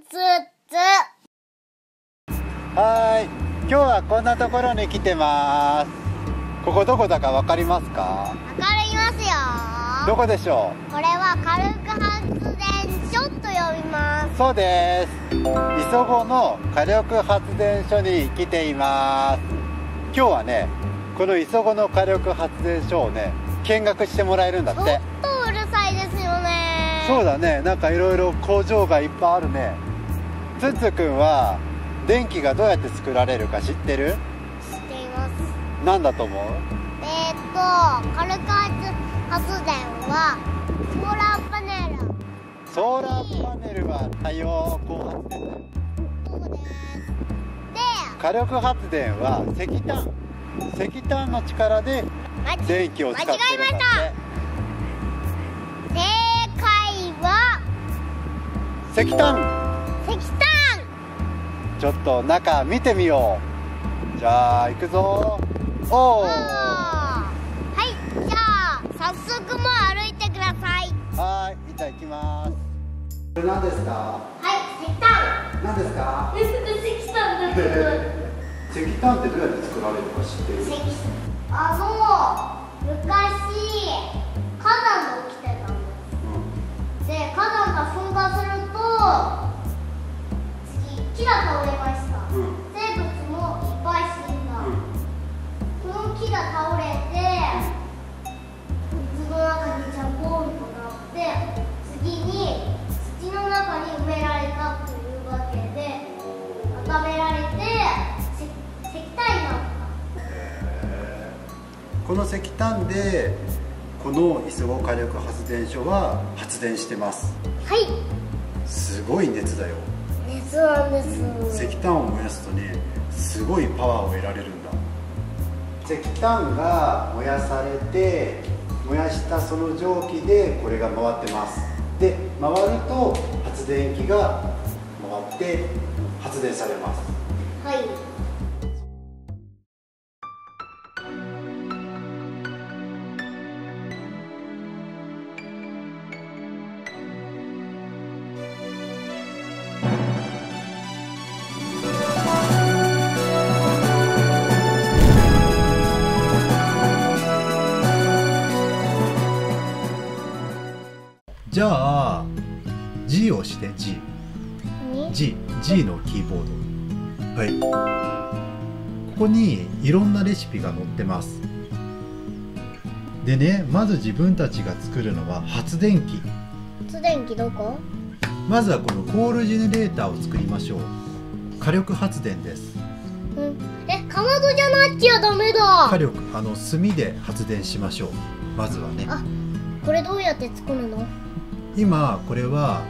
つつはい。今日はこんなところに来てます。ここどこだかわかりますか？わかりますよ。どこでしょこれは火力発電所と呼びまうそうです。磯子の火力発電所に来ています。今日はねこの磯子の火力発電所をね見学してもらえるんだってそうだね。なんかいろいろ工場がいっぱいあるね。つっつくんは電気がどうやって作られるか知ってる？知っています。なんだと思う？えー、っと火力発発電はソーラーパネル。ソーラーパネルは太陽光発電だよ。そうです。で火力発電は石炭。石炭の力で電気を使ってるんだって。間違えま正石炭。石炭。ちょっと中見てみよう。じゃあ行くぞ。おおはいじゃあ早速もう歩いてください。はいじゃあ行きます。これ何ですか？はい石炭。何ですか？石炭だ石炭ってどうやって作られるか知ってる？石あの昔火山が起きてたんです。で火山が噴火すると次木が倒れました。生物もいっぱい死んだ、この木が倒れて水の中にジャポーンとなって次に土の中に埋められたというわけで温められて石石炭になったこの石炭でこの磯子火力発電所は発電してます。はいすごい熱だよ。熱なんです石炭を燃やすとねすごいパワーを得られるんだ。石炭が燃やされて燃やしたその蒸気でこれが回ってます。で回ると発電機が回って発電されます。はい押して G 何？G, G のキーボード。はい。ここにいろんなレシピが載ってます。でねまず自分たちが作るのは発電機。発電機どこ？まずはこのコールジェネレーターを作りましょう。火力発電です。うん。えかまどじゃなっちゃダメだ。火力あの炭で発電しましょう。まずはね。あこれどうやって作るの？今これは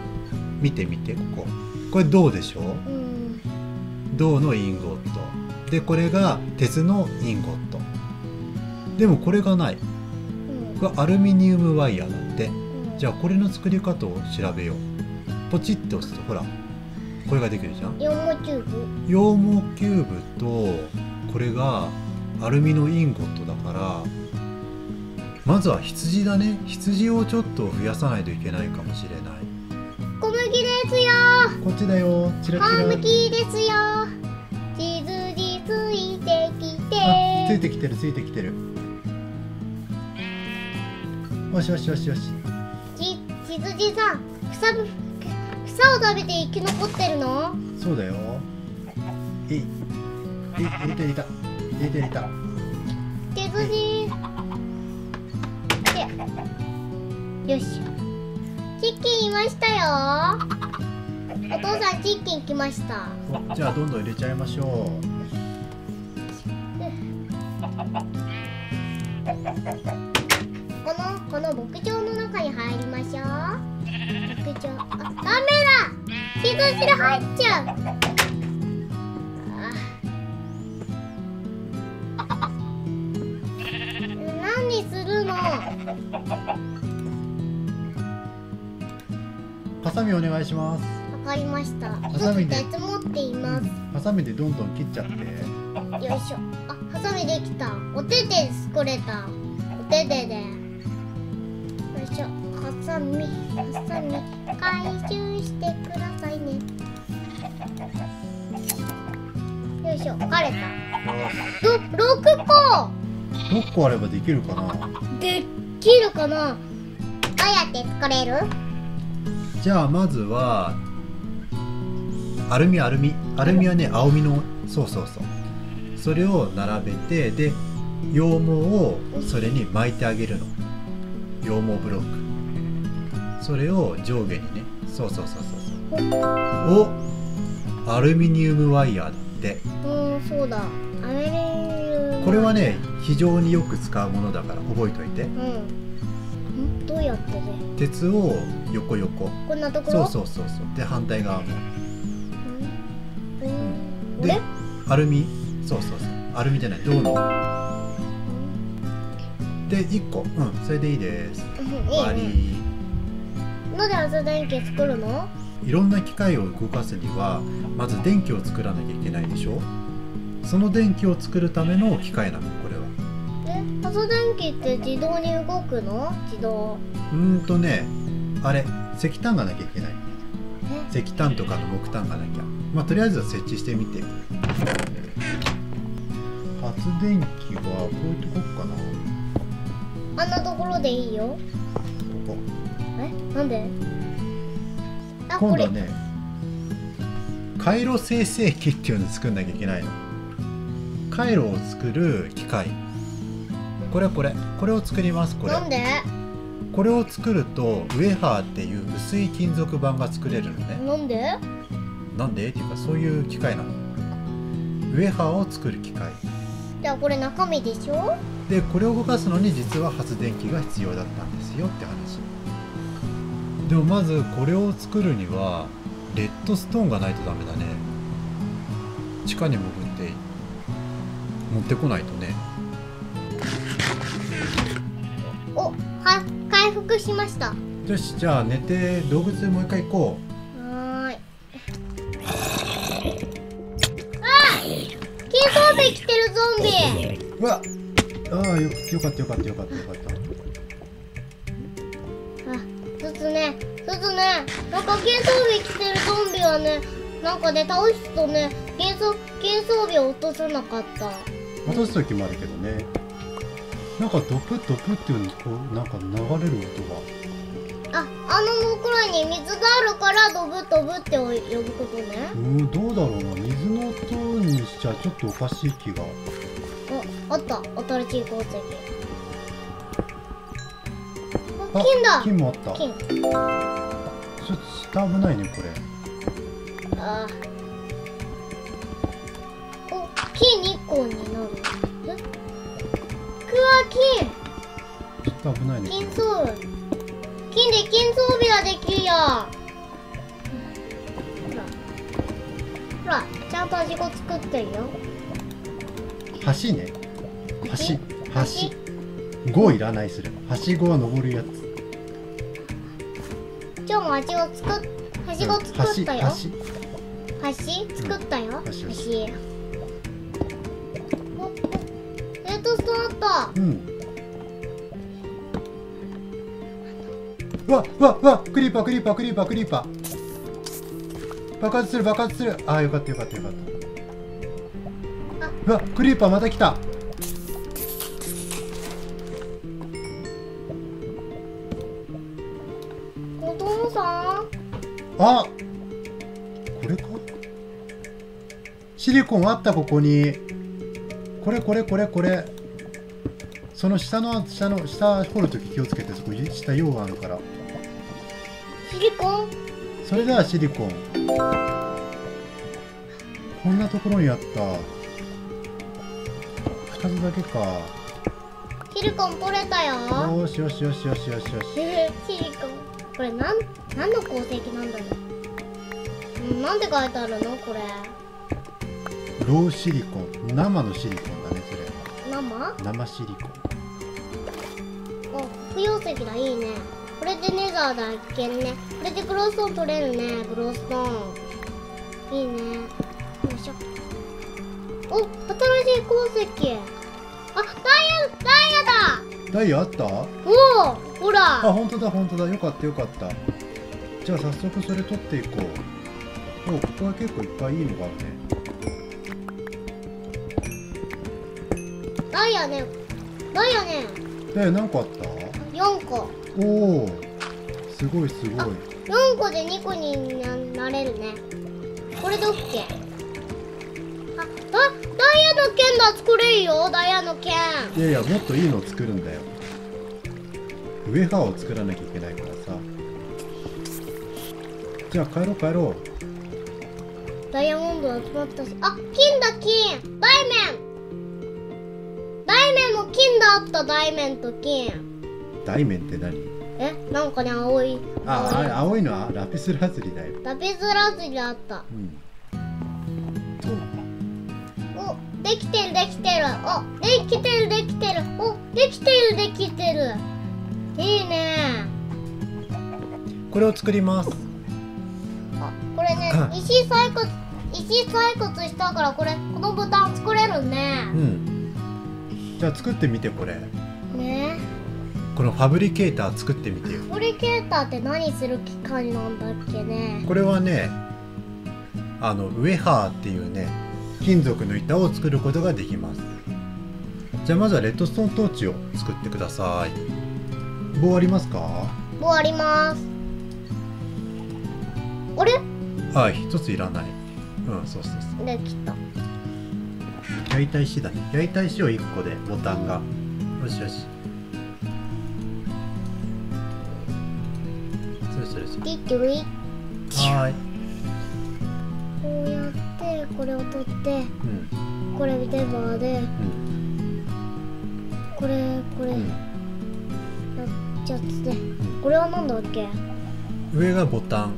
見てみてここ。これ銅でしょう？ん。銅のインゴット。でこれが鉄のインゴット。でもこれがない。うん。これアルミニウムワイヤーだってうん。じゃあこれの作り方を調べよう。ポチッと押すとほらこれができるじゃん。羊毛キューブ。羊毛キューブとこれがアルミのインゴットだからまずは羊だね。羊をちょっと増やさないといけないかもしれないこっちだよ。チラチラ。小麦ですよ。地図についてきあついててきてるついてきてる。よしよしよしよし。ち地図じさん草ぶ草を食べて生き残ってるの？そうだよ。えいえい入れて入れた。入れて入れた地図じでよし。チキンいましたよお父さんチキン来ました。おじゃあどんどん入れちゃいましょこのこの牧場の中に入りましょう。牧場。あダメだ。地図汁入っちゃう。あ何するの？うハサミお願いします。わかりました。ハサミで。持っています。ハサミでどんどん切っちゃって。よいしょ。あハサミできた。お手で作れた。お手でで。よいしょ。ハサミ。ハサミ回収してくださいね。よいしょ。枯れた。よど6個。し6個あればできるかな。できるかな。どうやって作れる？じゃあまずはアルミアルミアルミはね青みのそうそうそう。それを並べてで羊毛をそれに巻いてあげるの。羊毛ブロック。それを上下にね。そうそうそうそうそう。おアルミニウムワイヤーだって。うんそうだ。あれこれはね非常によく使うものだから覚えておいて。うんん。どうやってね？鉄を横横。こんなところ？そうそうそうそう。で反対側もでアルミ？そうそうそう。アルミじゃない。銅の。で1個。うんそれでいいです。うん終わり。なんで発電機作るの？いろんな機械を動かすにはまず電気を作らなきゃいけないでしょ？その電気を作るための機械なのこれは。え発電機って自動に動くの？自動。うーんとねあれ石炭がなきゃいけない。え？石炭とかの木炭がなきゃまあとりあえずは設置してみて。発電機はこういうとこかな。あんなところでいいよ。ここえ？なんで？今度はね回路生成機っていうのを作んなきゃいけないの。回路を作る機械。これこれ。これを作りますこれ。なんで？これを作るとウェハーっていう薄い金属板が作れるのね。なんで？なんで？っていうかそういう機械なの。ウェハーを作る機械。じゃあこれ中身でしょ？でこれを動かすのに実は発電機が必要だったんですよって話。でもまずこれを作るにはレッドストーンがないとダメだね。地下に潜って持ってこないとね。おは回復しました。はよしじゃあ寝て動物もう一回行こーゾンビ。ううわ。ああよよかったよかったよかったよかった。あすずね。すずね。なんか金装備着てるゾンビはねなんかね倒すとね金装金装備を落とさなかった。落とす時もあるけどね。なんかドプドプっていうのにこうなんか流れる音がああのくらいに水があるからドブドブって呼ぶことね。うーんどうだろうな。水の音にしちゃちょっとおかしい気が。ああった。新しい鉱石。ああ金だ。金もあった。ちょ金っと下危ないねこれ。あお金2個になる。え？くわ金。ちょっと危ないね金装備金で金装備ができるよ。ほらちゃんと味粉作ってるよ。橋ね。橋？橋。5いらないすればはしごは登るやつ。今日も味を作っはしご作ったよ。橋橋橋作ったよ。橋。橋。橋レッドストーンあったうんわうわうわクリーパークリーパークリーパークリーパー。爆発する爆発する。あーよかったよかったよかった。うわクリーパーまた来た。お父さん？あ。これか？シリコンあったここに。これこれこれこれ。その下の下の下掘るとき気をつけてそこ下用があるからシリコン。それではシリコン。こんなところにあった。2つだけか。シリコン取れたよ。よしよしよしよしよしよし。シリコン。これなん何の鉱石なんだろう。うんなんて書いてあるの？これ。ローシリコン。生のシリコンだねそれ。生？生シリコン。お不溶石だ。いいねこれでネザーだっけんね。これでグローストーン取れるねグローストーン。いいね。よいしょ。お新しい鉱石。あダイヤダイヤだ。ダイヤあった？おおほあら本当だ本当だ。よかったよかった。じゃあ早速それ取っていこう。おここは結構いっぱいいいのがあるね。イヤね。ダイヤね。ダイヤ何個あった？4個。おおすごいすごい。4個で2個にななれるね。これで OK ああダイヤの剣だ作れるよダイヤの剣。いやいやもっといいの作るんだよ。ウェハーを作らなきゃいけないからさ。じゃあ帰ろう帰ろう。ダイヤモンド集まったし。あ金だ金。ダイメンダイメンも金だあったダイメンと金大面って何？えなんかね青い。ああ青いれ青いのはラピスラズリだよ。ラピスラズリあった。うん。おできてるできてる。おできてるできてる。おできてるできてる。いいね。これを作ります。あこれねうん石採掘石採掘したからこれこのボタン作れるね。うん。じゃあ作ってみてこれ。ねこのファブリケーター作ってみてよ。フリケーターって何する機械なんだっけね。これはねあのウェハーっていうね金属の板を作ることができます。じゃあまずはレッドストーントーチを作ってください。棒ありますか？もうあります。あれ？はい一ついらない。うんそうそうそう。できた。焼いた石だね。焼いた石を1個でボタンがよしよしはいこうやってこれを取ってうんこれレバーでうんこれこれやっちゃってこれはなんだっけ上がボタン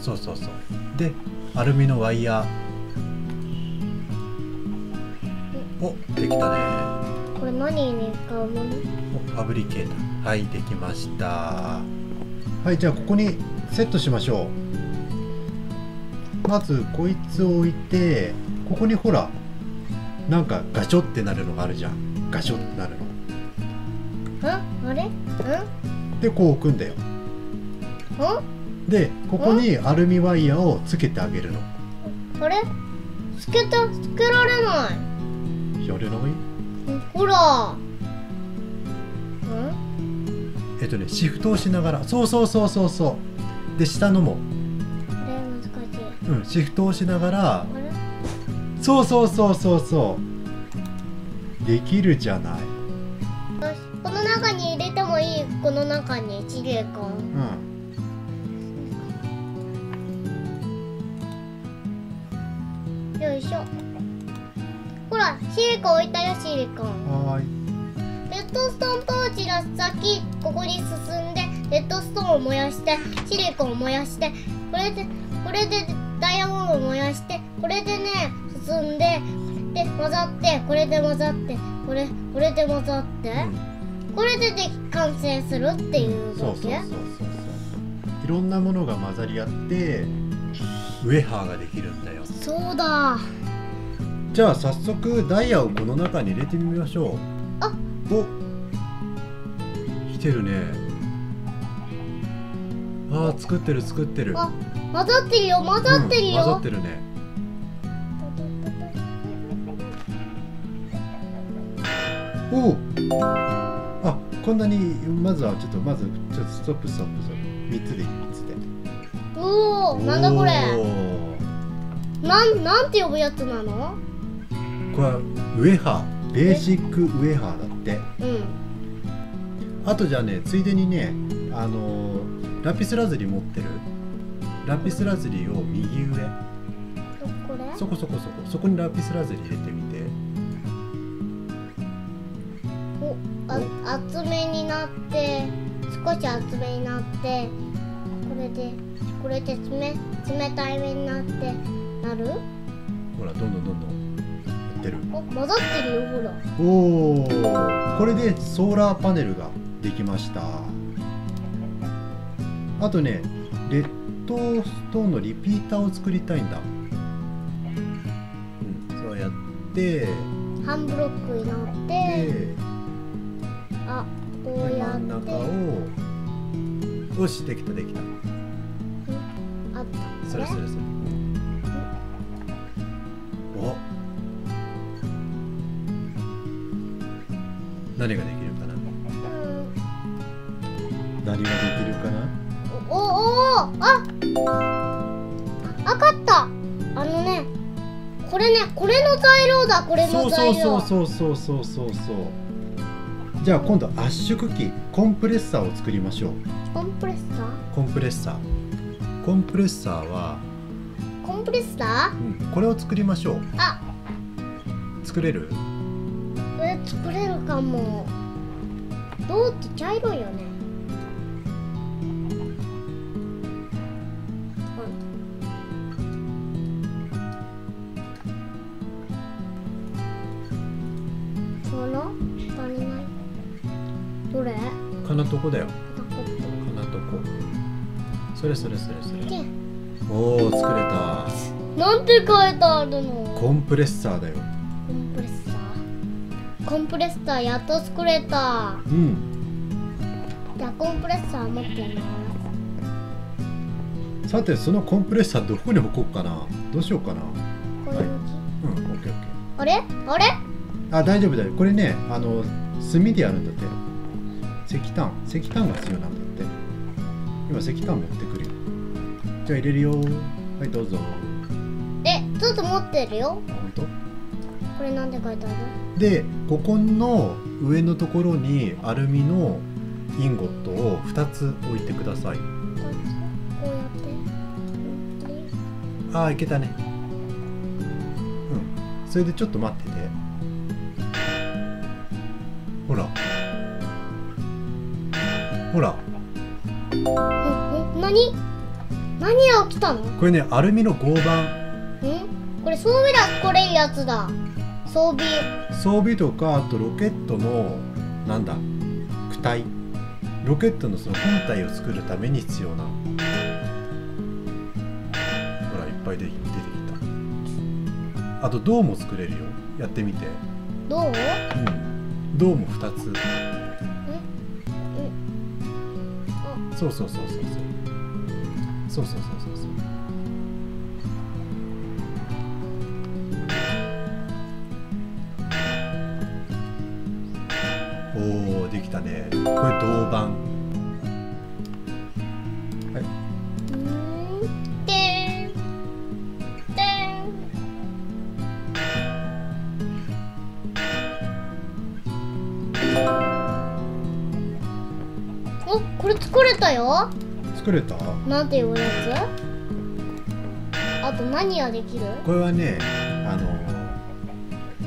そうそうそうでアルミのワイヤーおできたねこれ何に使うものファブリケーターはいできました。はいじゃあここにセットしましょう。まずこいつを置いてここにほらなんかガチョってなるのがあるじゃん。ガチョってなるの。んあれ？んでこう置くんだよ。んでここにアルミワイヤーをつけてあげるの。あれ？つけた？つけられない。やれないんほら。んえっとねシフトをしながらそうそうそうそうそう。で下のも、あれ難しい。うん、シフトをしながらそうそうそうそうそう。できるじゃない。この中に入れてもいい？この中にシリコンうん。よいしょ。ほらシリコン置いたよシリコンはーいドストーントーチが先ここに進んでレッドストーンを燃やしてシリコンを燃やしてこれでこれでダイヤモンドを燃やしてこれでね進んでで混ざってこれで混ざってこれこれで混ざって、これでで完成するっていうわけ？そうそうそうそうそう。いろんなものが混ざり合ってウェハーができるんだよ。そうだ。じゃあ早速ダイヤをこの中に入れてみましょう。あ。お来てるね。あー作ってる作ってる。あ混ざってるよ混ざってるよ、うん混ざってるね。おおあこんなにまずはちょっとまずちょっとストップストップストップ。3つでいい3つでおおなんだこれ。おなんなんて呼ぶやつなの？ーこれはウェハー。ベーシックウェハーだって。うんあとじゃあねついでにねあのーラピスラズリ持ってる。ラピスラズリを右上。そこそこそこ。そこにラピスラズリ入れてみて。おあ厚めになって少し厚めになってこれでこれで冷冷たいめになってなる？ほらどんどんどんどん。やってる。お混ざってるよほら。おおこれでソーラーパネルができました。あとねレッドストーンのリピーターを作りたいんだ。うんそうやって。半ブロックになっでてあこうでやっ真ん中てをよしできたできた。あったそれそれそれ。お。何ができる？何ができるかな？おおおああかった。あのねこれねこれの材料だこれそうそうの材料。そうそうそうそうそうそうじゃあ今度圧縮機コンプレッサーを作りましょう。コンプレッサー？コンプレッサー。コンプレッサーは、コンプレッサうん、これを作りましょう。ーあ。作れる？え作れるかも。銅って茶色いよねこだよ片言かなとこ。それそれそれそれ。でおお作れた。なんて書いてあるの？コンプレッサーだよ。コンプレッサー。コンプレッサーやっと作れた。うん。じゃあコンプレッサー持ってみます。さてそのコンプレッサーどこに置こうかな？どうしようかな。こういう向き、うんオッケーオッケー。あれ？あれ？あ大丈夫だよ。これねあの炭でやるんだって石炭石炭が必要なんだって。今石炭持ってくるよ。じゃあ入れるよ。はいどうぞ。えちょっと持ってるよ。あ本当？これなんて書いてある？でここの上のところにアルミのインゴットを2つ置いてください。こうやってああいけたね。うん。それでちょっと待ってて。ほらほら。んん何？何が起きたの？んこれねアルミの合板。これ装備だ。これやつだ。装備。装備とかあとロケットのなんだ？躯体。ロケットのその本体を作るために必要な。ほらいっぱいで出てきた。あと銅も作れるよ。やってみて。どううん。銅も2つそうそうそうそうそう。そうそうそうそうそう。おおできたね。これ銅板。おこれ作れたよ。作れた？なんていうやつ？あと何ができる？これはねあの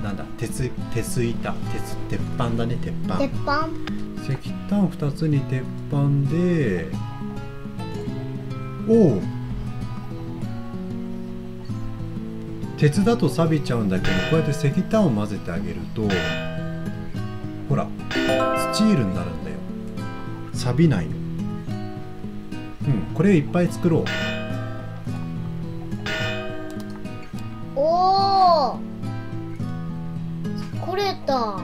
なんだ鉄鉄板鉄鉄板だね鉄板。鉄板？石炭2つに鉄板でおお鉄だと錆びちゃうんだけどこうやって石炭を混ぜてあげるとほらスチールになるんだよ錆びないの。うん。これをいっぱい作ろう。おお作れた